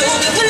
So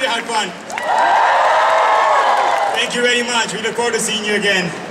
hope you had fun. Thank you very much. We look forward to seeing you again.